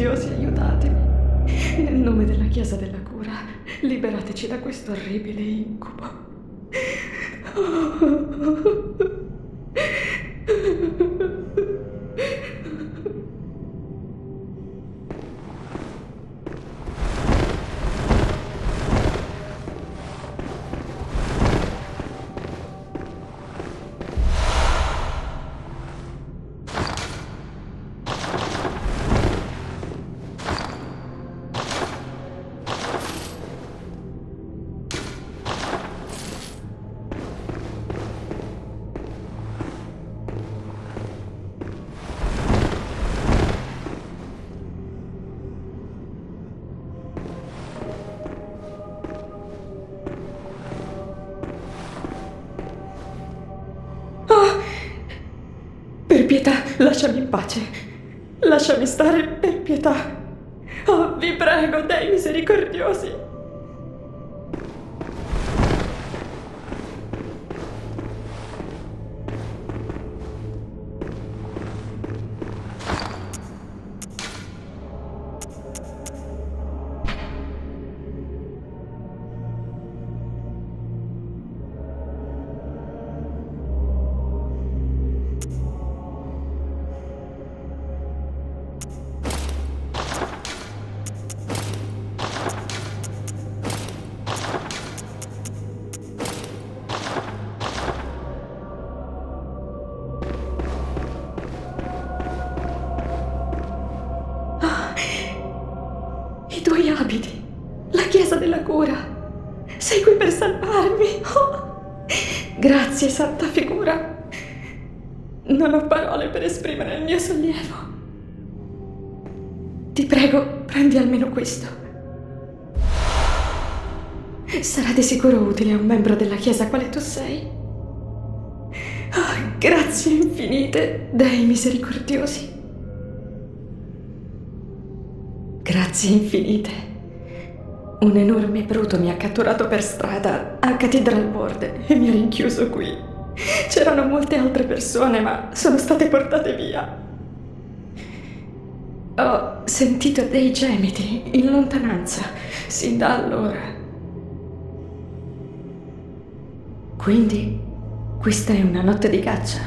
misericordiosi, aiutatemi. Nel nome della Chiesa della Cura, liberateci da questo orribile incubo. Pietà, lasciami in pace. Lasciami stare, per pietà. Oh, vi prego, dei misericordiosi. Grazie, santa figura. Non ho parole per esprimere il mio sollievo. Ti prego, prendi almeno questo. Sarà di sicuro utile a un membro della chiesa quale tu sei. Oh, grazie infinite, dei misericordiosi. Grazie infinite. Un enorme bruto mi ha catturato per strada a Cathedral Board e mi ha rinchiuso qui. C'erano molte altre persone, ma sono state portate via. Ho sentito dei gemiti in lontananza sin da allora. Quindi questa è una notte di caccia.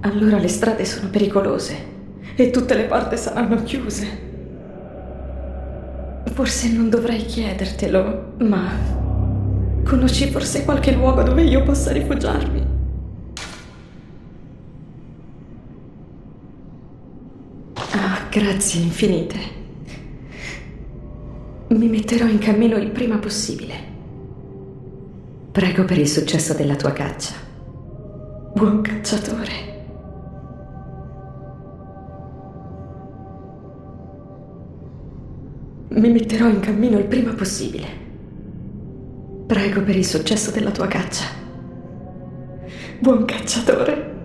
Allora le strade sono pericolose e tutte le porte saranno chiuse. Forse non dovrei chiedertelo, ma conosci forse qualche luogo dove io possa rifugiarmi? Ah, grazie infinite. Mi metterò in cammino il prima possibile. Prego per il successo della tua caccia. Buon cacciatore. Mi metterò in cammino il prima possibile. Prego per il successo della tua caccia. Buon cacciatore.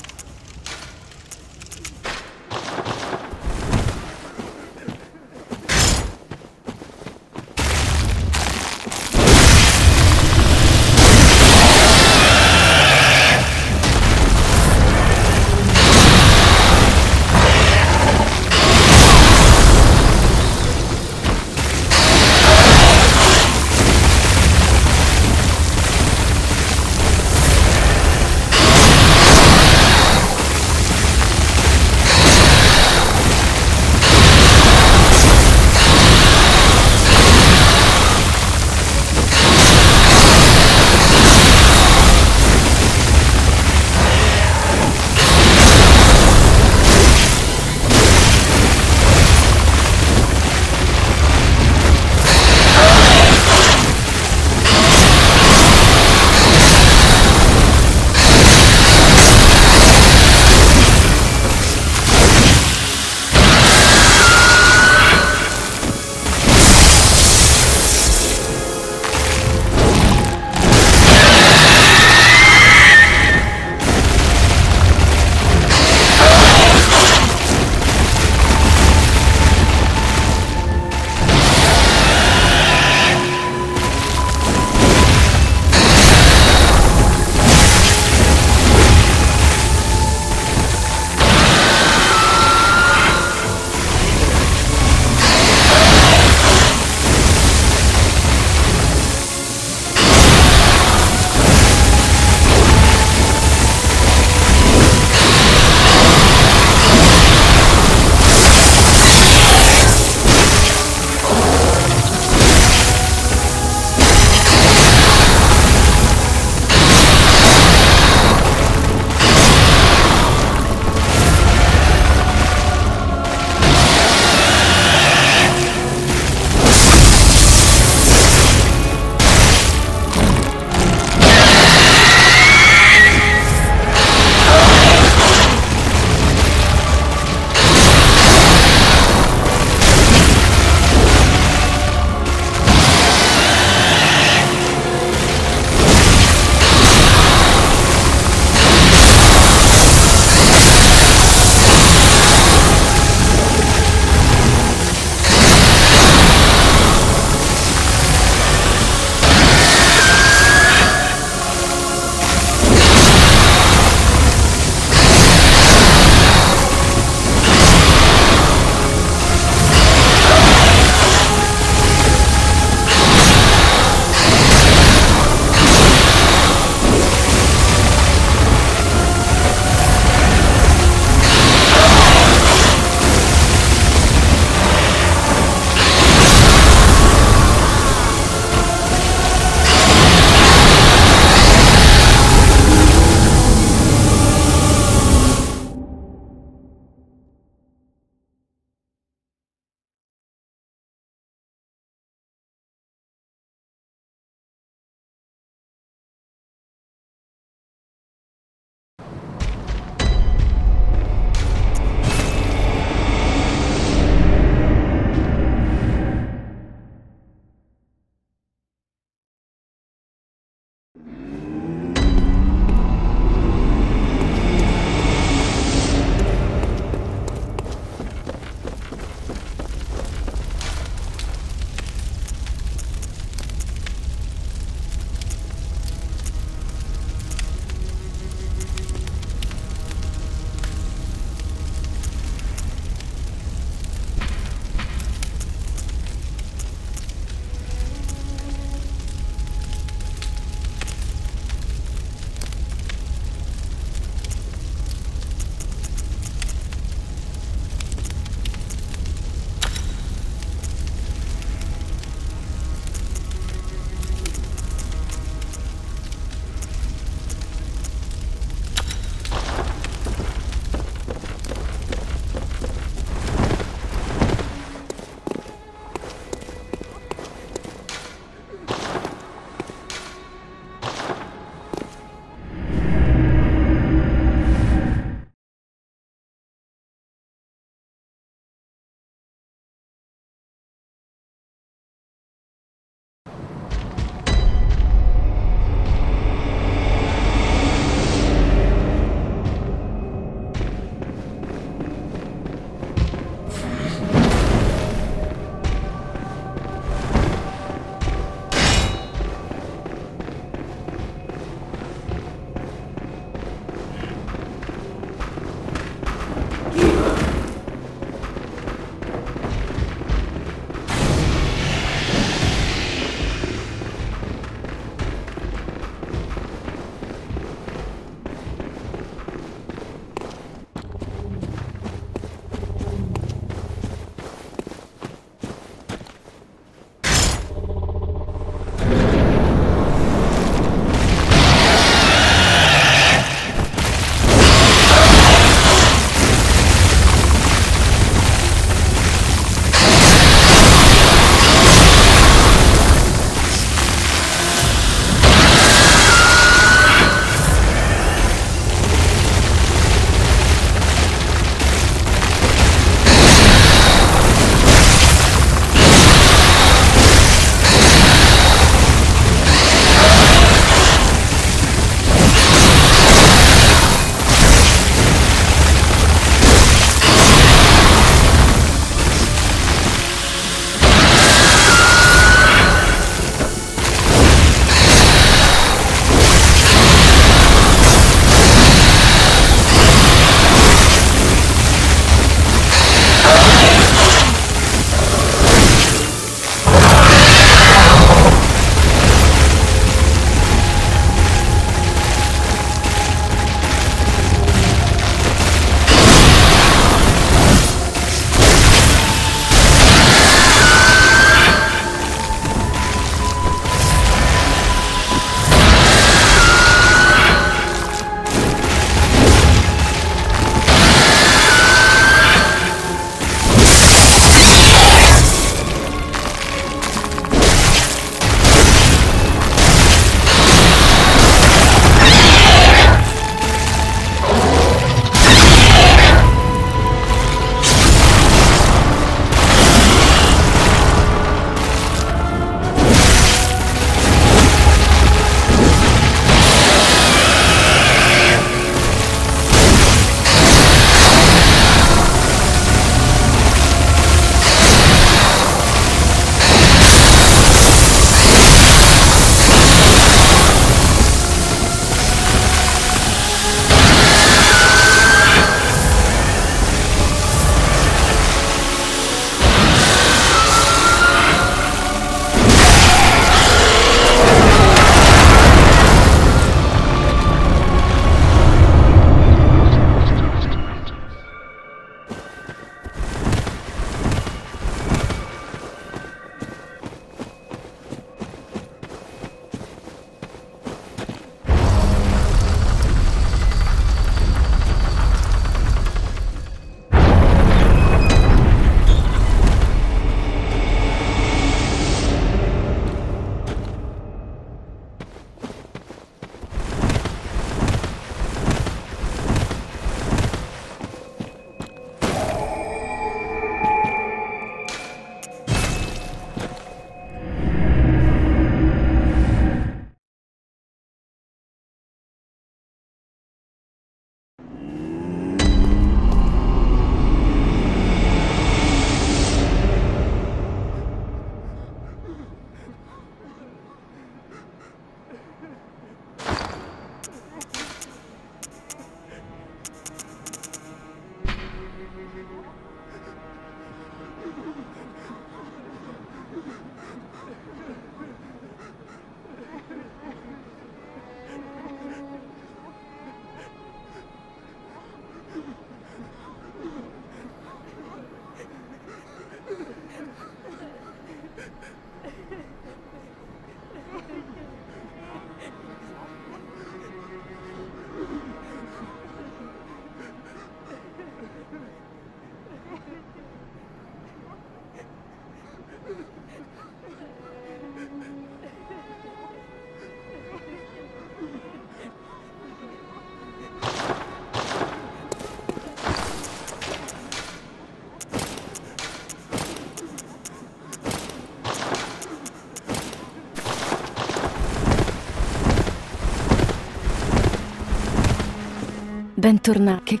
Bentornato. Che...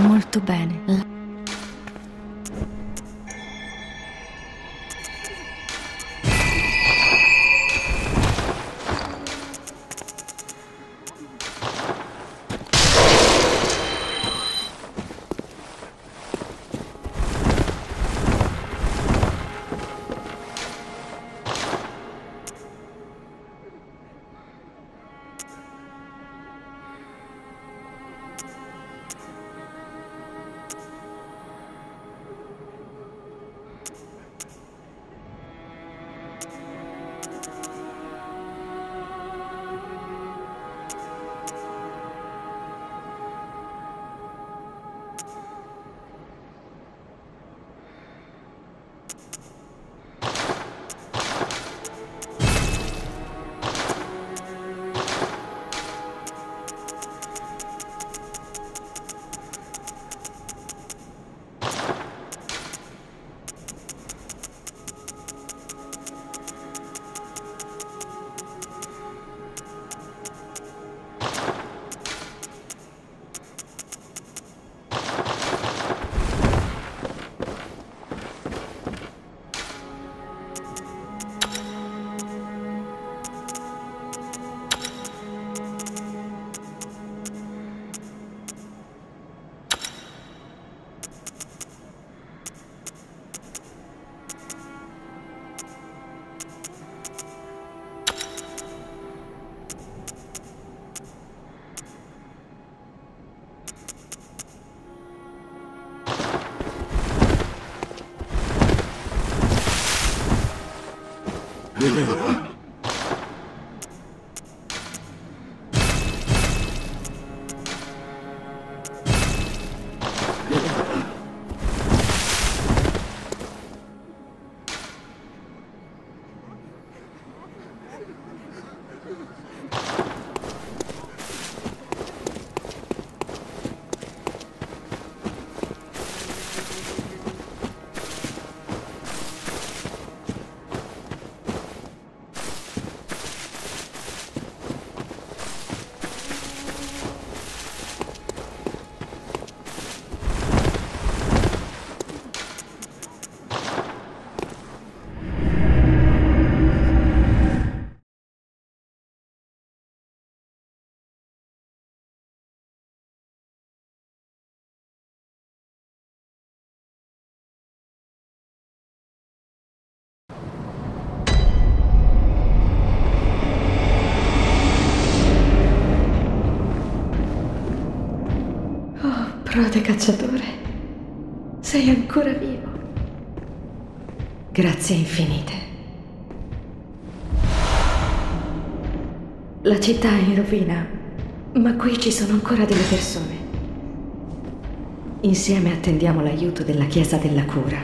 Molto bene. Prode cacciatore, sei ancora vivo. Grazie infinite. La città è in rovina, ma qui ci sono ancora delle persone. Insieme attendiamo l'aiuto della Chiesa della Cura.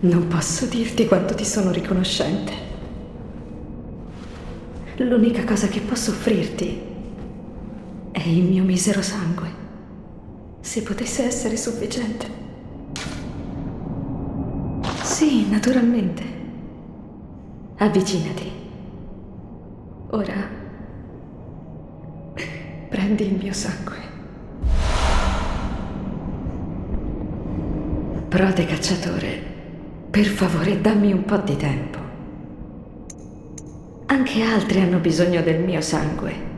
Non posso dirti quanto ti sono riconoscente. L'unica cosa che posso offrirti è il mio misero sangue se potesse essere sufficiente. Sì, naturalmente. Avvicinati. Ora prendi il mio sangue. Prode cacciatore, per favore dammi un po' di tempo. Anche altri hanno bisogno del mio sangue.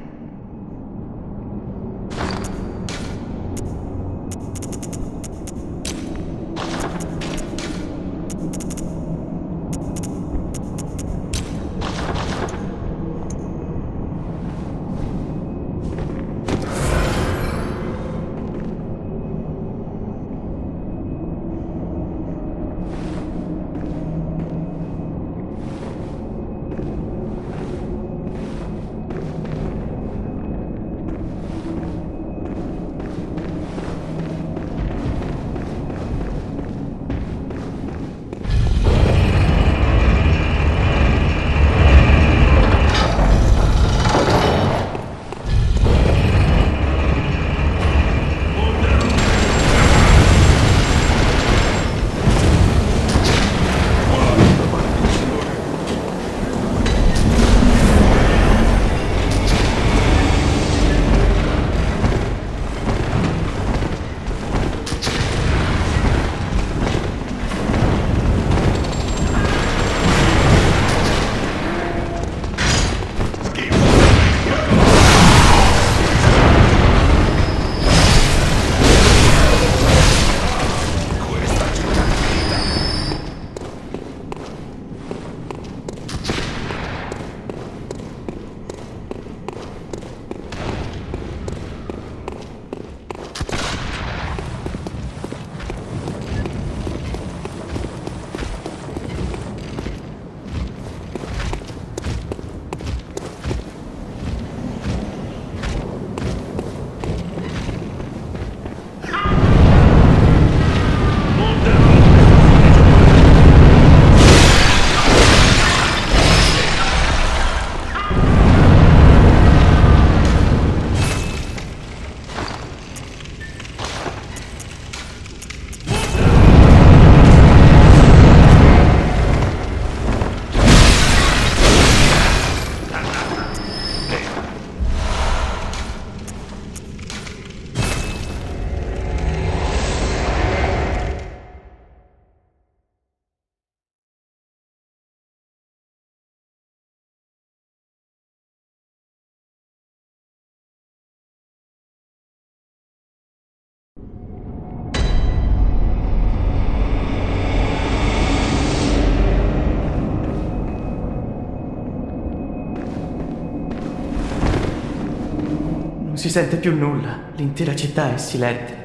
Si sente più nulla, l'intera città è silente.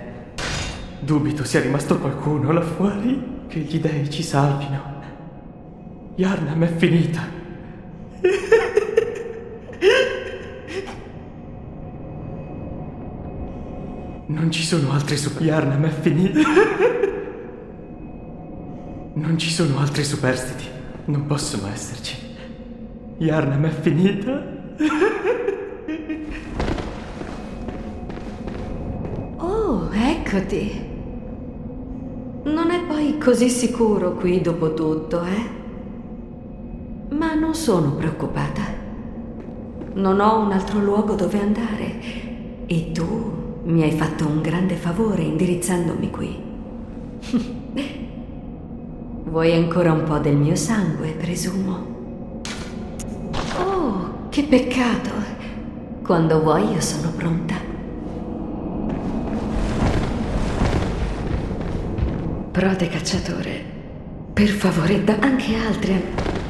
Dubito sia rimasto qualcuno là fuori, che gli dei ci salvino. Yarnam è finita. Non ci sono altri super... Yarnam è finita. Non ci sono altri superstiti. Non possono esserci. Yarnam è finita. Eccoti. Non è poi così sicuro qui dopo tutto, eh? Ma non sono preoccupata. Non ho un altro luogo dove andare e tu mi hai fatto un grande favore indirizzandomi qui. Vuoi ancora un po' del mio sangue, presumo? Oh, che peccato. Quando vuoi io sono pronta. Prode cacciatore, per favore, da anche altri.